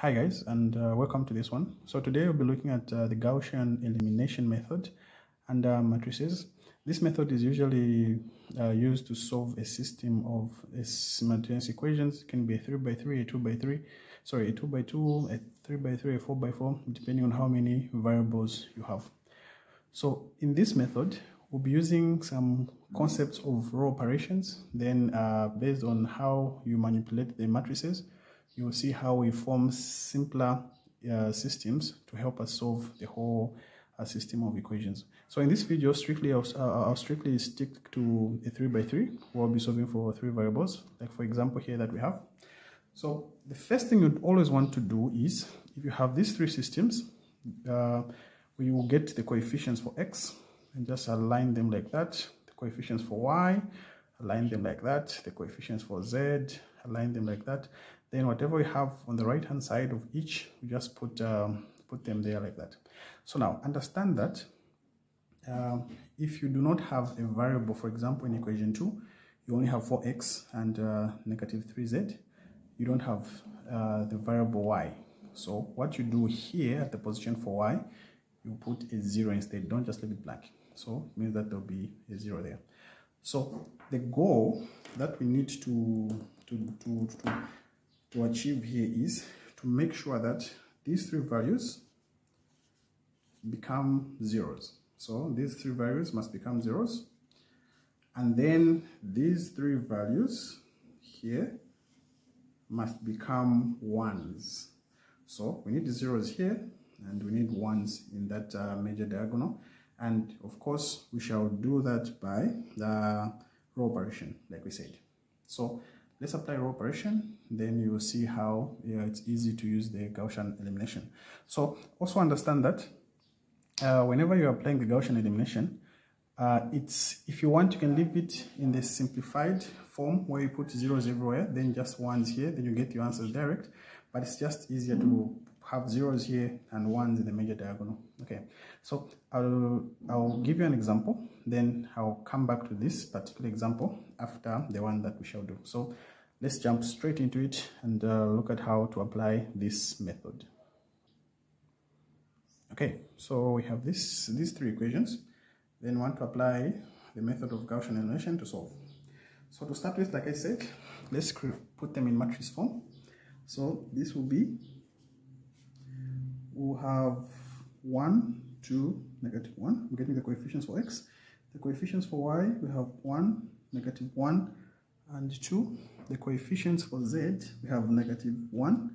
Hi guys and uh, welcome to this one. So today we'll be looking at uh, the Gaussian elimination method under uh, matrices. This method is usually uh, used to solve a system of simultaneous equations. It can be a 3 by 3, a 2 by 3, sorry, a 2 by 2, a 3 by 3, a 4 by 4, depending on how many variables you have. So in this method, we'll be using some concepts of row operations. Then uh, based on how you manipulate the matrices, you will see how we form simpler uh, systems to help us solve the whole uh, system of equations. So in this video, strictly I'll, I'll strictly stick to a 3 by 3 We'll be solving for three variables, like for example here that we have. So the first thing you'd always want to do is, if you have these three systems, uh, we will get the coefficients for x and just align them like that. The coefficients for y, align them like that. The coefficients for z, align them like that then whatever we have on the right hand side of each we just put um, put them there like that. So now understand that um, if you do not have a variable for example in equation 2 you only have 4x and uh, negative 3z you don't have uh, the variable y. So what you do here at the position for y you put a zero instead. Don't just leave it blank. So it means that there'll be a zero there. So the goal that we need to to to, to to achieve here is to make sure that these three values become zeros. So these three values must become zeros. And then these three values here must become ones. So we need zeros here and we need ones in that uh, major diagonal. And of course, we shall do that by the row operation, like we said. So Let's apply row operation, then you will see how yeah, it's easy to use the Gaussian elimination. So also understand that uh, whenever you're applying the Gaussian elimination, uh, it's if you want, you can leave it in the simplified form where you put zeros everywhere, then just ones here, then you get your answers direct. But it's just easier to have zeros here and ones in the major diagonal. Okay, so I'll, I'll give you an example, then I'll come back to this particular example after the one that we shall do. So let's jump straight into it and uh, look at how to apply this method. Okay, so we have this these three equations. Then want to apply the method of Gaussian elimination to solve. So to start with, like I said, let's put them in matrix form. So this will be we'll have 1, 2, negative 1. We're getting the coefficients for x. The coefficients for y, we have 1, negative 1, and 2. The coefficients for z, we have negative 1,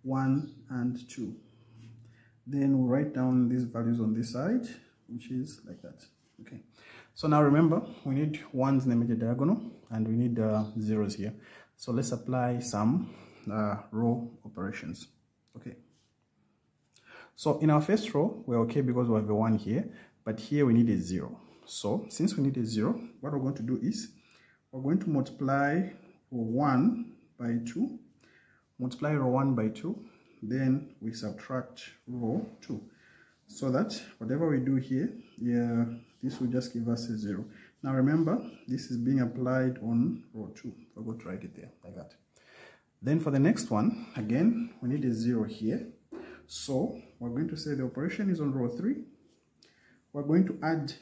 1, and 2. Then we'll write down these values on this side, which is like that. Okay. So now remember, we need ones in the major diagonal, and we need uh, zeros here. So let's apply some uh, row operations. Okay. So in our first row, we're okay because we have a 1 here, but here we need a 0. So since we need a 0, what we're going to do is we're going to multiply row 1 by 2, multiply row 1 by 2, then we subtract row 2. So that whatever we do here, yeah, this will just give us a 0. Now remember, this is being applied on row 2. I'll go to write it there, like that. Then for the next one, again, we need a 0 here. So we're going to say the operation is on row 3. We're going to add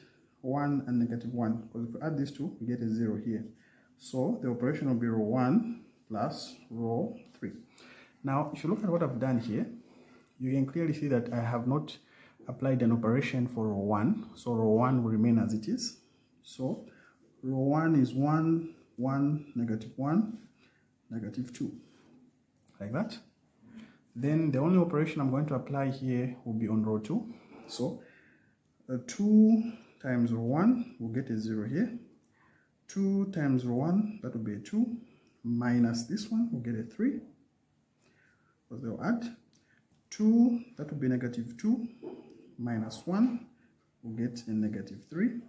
1 and negative 1 because if we add these two, we get a 0 here. So the operation will be row 1 plus row 3. Now, if you look at what I've done here, you can clearly see that I have not applied an operation for row 1. So row 1 will remain as it is. So row 1 is 1, 1, negative 1, negative 2. Like that. Then the only operation I'm going to apply here will be on row 2. So uh, 2 times row 1 will get a 0 here. 2 times row 1, that will be a 2. Minus this one, we'll get a 3. Because they'll add. 2, that will be negative 2. Minus 1, we'll get a negative 3.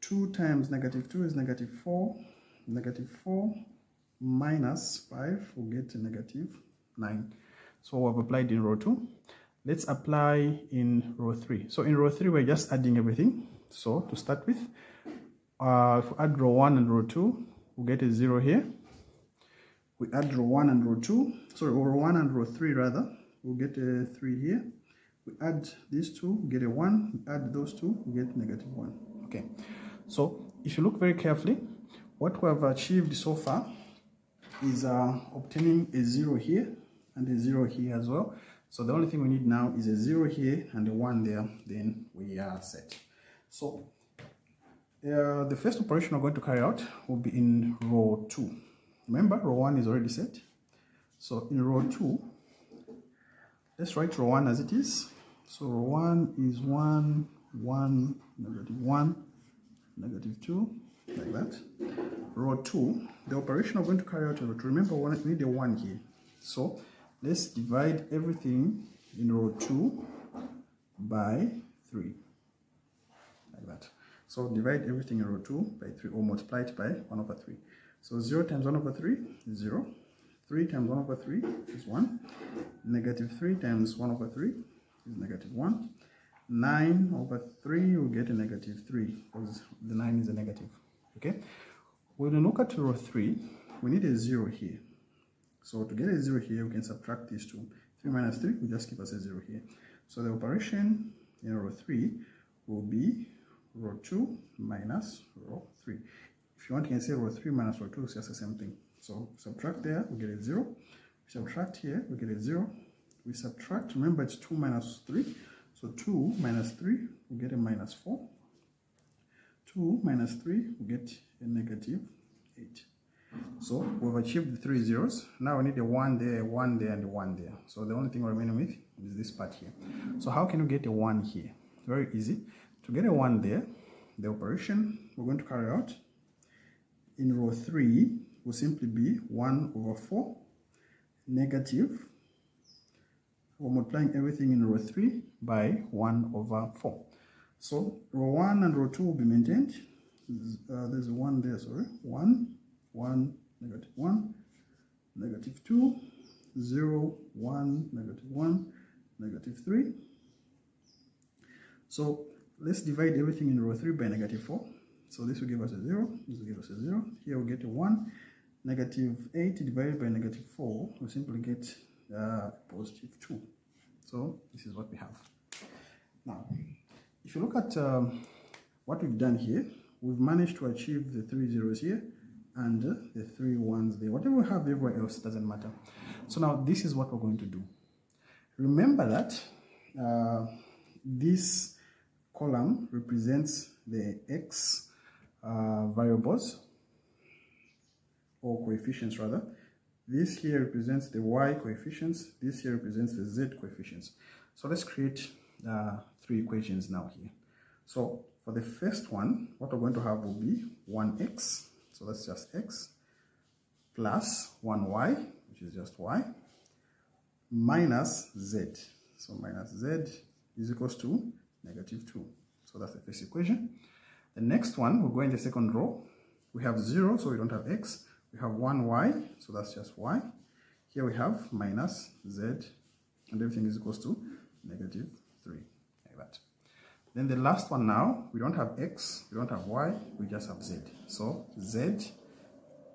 2 times negative 2 is negative 4. Negative 4 minus 5 will get a negative 9 so we've applied in row 2 let's apply in row 3 so in row 3 we're just adding everything so to start with uh, if we add row 1 and row 2 we'll get a 0 here. We add row 1 and row 2 sorry row 1 and row 3 rather we'll get a 3 here. We add these two we get a 1 we add those two we get negative 1 okay. So if you look very carefully what we have achieved so far is uh, obtaining a 0 here and a 0 here as well. So the only thing we need now is a 0 here and a 1 there. Then we are set. So uh, the first operation we're going to carry out will be in row 2 Remember, row 1 is already set. So in row 2, let's write row 1 as it is. So row 1 is 1, 1, negative 1, negative 2, like that. Row 2, the operation we're going to carry out in row 2, remember we need a 1 here. So let's divide everything in row 2 by 3, like that. So divide everything in row 2 by 3 or multiply it by 1 over 3. So 0 times 1 over 3 is 0. 3 times 1 over 3 is 1. Negative 3 times 1 over 3 is negative 1. 9 over 3 will get a negative 3 because the 9 is a negative. Okay. When we look at row 3, we need a 0 here. So to get a 0 here, we can subtract these two. 3 minus 3 will just give us a 0 here. So the operation in row 3 will be row 2 minus row 3. If you want, you can say row 3 minus row 2 is just the same thing. So subtract there, we get a 0. We subtract here, we get a 0. We subtract, remember it's 2 minus 3. So 2 minus 3, we get a minus 4. 2 minus 3, we get a negative 8. So we've achieved the three zeros. Now we need a 1 there, a 1 there, and a 1 there. So the only thing remaining with is this part here. So how can you get a 1 here? Very easy. To get a 1 there, the operation we're going to carry out in row 3 will simply be 1 over 4 negative. We're multiplying everything in row 3 by 1 over 4 so row 1 and row 2 will be maintained. Uh, there's a 1 there sorry. 1 1 negative 1 negative 2 0 1 negative 1 negative 3 so let's divide everything in row 3 by negative 4 so this will give us a 0, this will give us a 0. Here we'll get a 1. Negative 8 divided by negative 4, we simply get uh, positive 2. So this is what we have. Now, if you look at um, what we've done here, we've managed to achieve the three zeros here and the three ones there. Whatever we have everywhere else doesn't matter. So now this is what we're going to do. Remember that uh, this column represents the x uh, variables or coefficients rather. This here represents the y coefficients, this here represents the z coefficients. So let's create uh, three equations now here. So for the first one, what we're going to have will be 1x, so that's just x, plus 1y, which is just y, minus z. So minus z is equals to negative 2. So that's the first equation. The next one, we'll go in the second row. We have 0, so we don't have x. We have 1y, so that's just y. Here we have minus z, and everything is equals to negative 3, like that. Then the last one now, we don't have x, we don't have y, we just have z. So z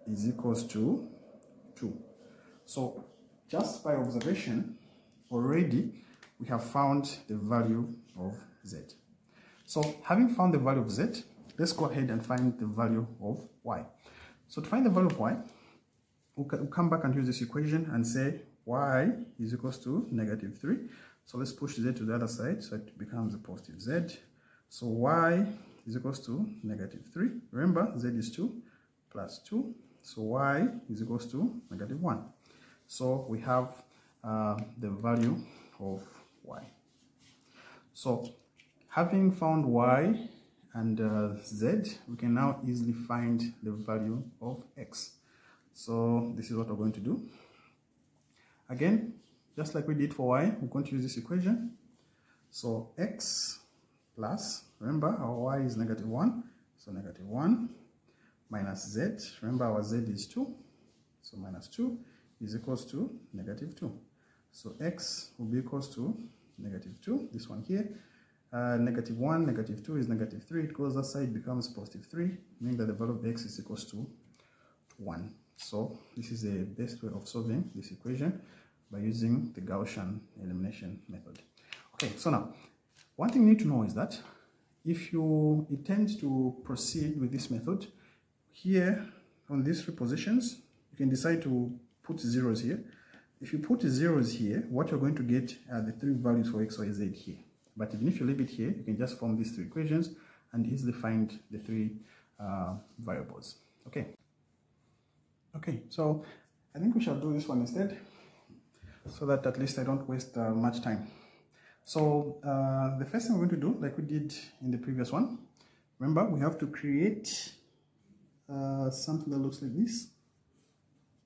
is equals to 2. So just by observation, already we have found the value of z. So having found the value of z, let's go ahead and find the value of y. So to find the value of y, we'll come back and use this equation and say y is equals to negative 3. So let's push z to the other side so it becomes a positive z. So y is equals to negative 3. Remember, z is 2 plus 2. So y is equals to negative 1. So we have uh, the value of y. So Having found y and uh, z, we can now easily find the value of x. So this is what we're going to do. Again, just like we did for y, we're going to use this equation. So x plus, remember our y is negative 1, so negative 1 minus z, remember our z is 2, so minus 2 is equals to negative 2. So x will be equals to negative 2, this one here, uh, negative 1, negative 2 is negative 3. It goes that side, becomes positive 3, meaning that the value of x is equals to 1. So this is the best way of solving this equation by using the Gaussian elimination method. Okay, so now, one thing you need to know is that if you intend to proceed with this method, here on these three positions, you can decide to put zeros here. If you put zeros here, what you're going to get are the three values for x, y, z here. But even if you leave it here, you can just form these three equations and easily find the three uh, variables. Okay. Okay, so I think we shall do this one instead so that at least I don't waste uh, much time. So uh, the first thing we're going to do, like we did in the previous one, remember we have to create uh, something that looks like this.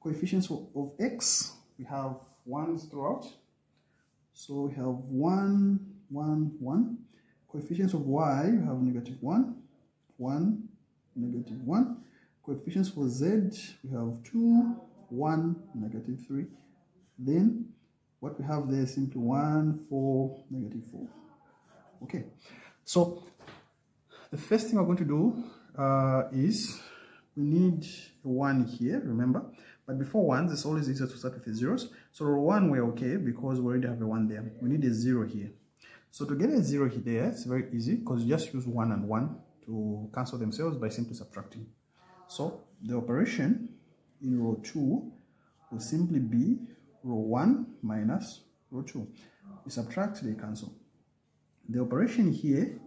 Coefficients of, x, we have ones throughout. So we have 1, 1, 1. Coefficients of y, you have negative 1, 1, negative 1. Coefficients for z, we have 2, 1, negative 3. Then what we have there is simply 1, 4, negative 4. Okay, so the first thing we're going to do uh, is we need a 1 here, remember? But before 1s, it's always easier to start with the zeros. So row 1, we're okay because we already have a 1 there. We need a 0 here. So to get a 0 here, it's very easy because you just use 1 and 1 to cancel themselves by simply subtracting. So the operation in row 2 will simply be row 1 minus row 2. You subtract, they cancel. The operation here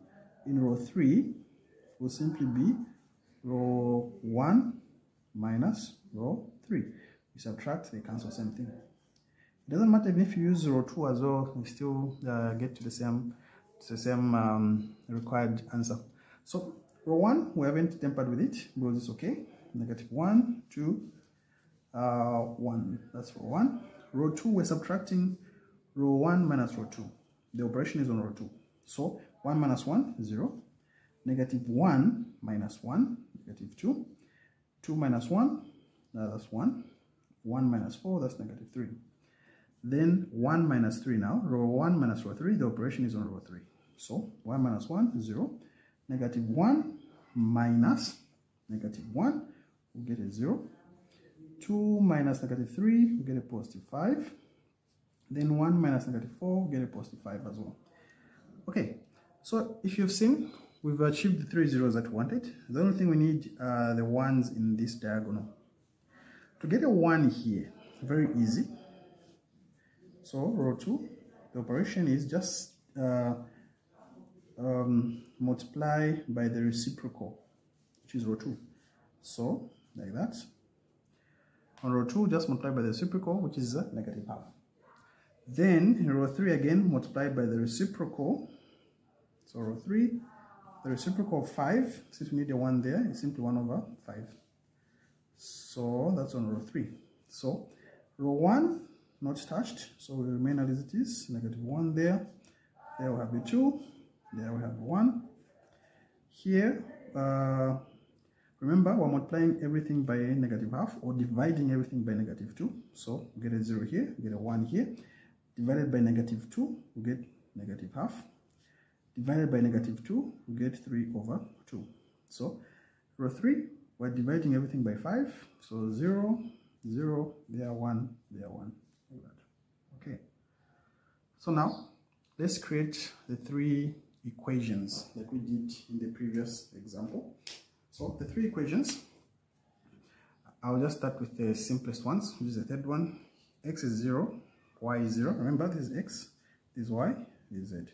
in row 3 will simply be row 1 minus row 3. You subtract, they cancel, same thing. It doesn't matter if you use row 2 as well, you still uh, get to the same, to the same um, required answer. So row 1, we haven't tampered with it because it's okay. Negative 1, 2, uh, 1. That's row 1. Row 2, we're subtracting row 1 minus row 2. The operation is on row 2. So 1 minus 1, 0. Negative 1 minus 1, negative 2. 2 minus 1, uh, that's 1. 1 minus 4, that's negative 3. Then 1 minus 3 now. Row 1 minus row 3, the operation is on row 3. So 1 minus 1, 0. Negative 1 minus negative 1, we get a 0. 2 minus negative 3, we get a positive 5. Then 1 minus negative 4, we get a positive 5 as well. Okay, so if you've seen, we've achieved the three zeros that we wanted. The only thing we need are the ones in this diagonal. To get a 1 here, very easy. So row 2, the operation is just uh, um, multiply by the reciprocal, which is row 2. So, like that. On row 2, just multiply by the reciprocal, which is a negative half. Then, in row 3 again, multiply by the reciprocal. So, row 3, the reciprocal of 5, since we need a 1 there, is simply 1 over 5. So, that's on row 3. So, row 1, not touched, so we remain as it is, negative 1 there. There we have the 2, there we have 1. Here, uh, remember we're multiplying everything by negative half or dividing everything by negative 2. So we get a 0 here, we get a 1 here. Divided by negative 2, we get negative half. Divided by negative 2, we get 3 over 2. So row 3, we're dividing everything by 5. So 0, 0, there 1, there 1. So now, let's create the three equations that we did in the previous example. So the three equations, I'll just start with the simplest ones, which is the third one. x is 0, y is 0. Remember, this is x, this is y, this is z.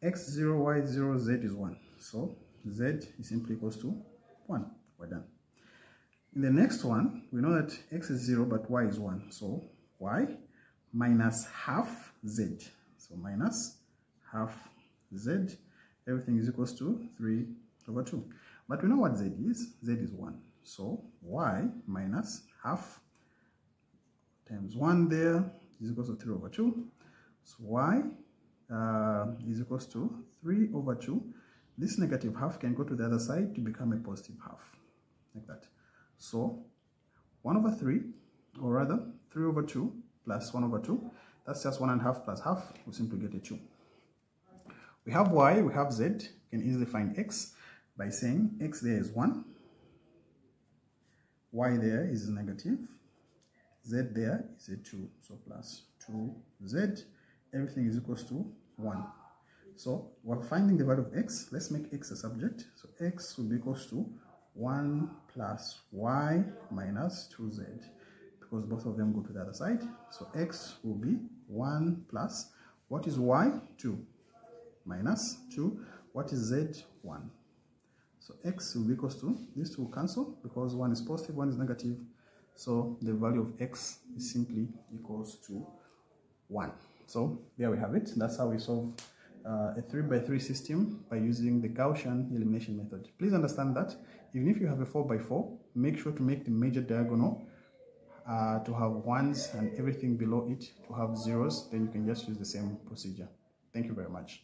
x 0, y 0, z is 1. So z is simply equals to 1. We're done. In the next one, we know that x is 0, but y is 1. So y minus half z. So minus half z, everything is equals to 3 over 2. But we know what z is. z is 1. So y minus half times 1 there is equals to 3 over 2. So y uh, is equals to 3 over 2. This negative half can go to the other side to become a positive half, like that. So 1 over 3, or rather 3 over 2 plus 1 over 2, that's just 1 and half plus half, we simply get a 2. We have y, we have z, we can easily find x by saying x there is 1, y there is negative, z there is a 2, so plus 2z, everything is equals to 1. So we're finding the value of x, let's make x a subject, so x will be equals to 1 plus y minus 2z, because both of them go to the other side, so x will be 1 plus, what is y? 2, minus 2, what is z? 1. So x will be equals to, these two will cancel because one is positive, one is negative. So the value of x is simply equals to 1. So there we have it. That's how we solve uh, a 3 by 3 system by using the Gaussian elimination method. Please understand that even if you have a 4 by 4, make sure to make the major diagonal uh, to have ones and everything below it to have zeros. Then you can just use the same procedure. Thank you very much.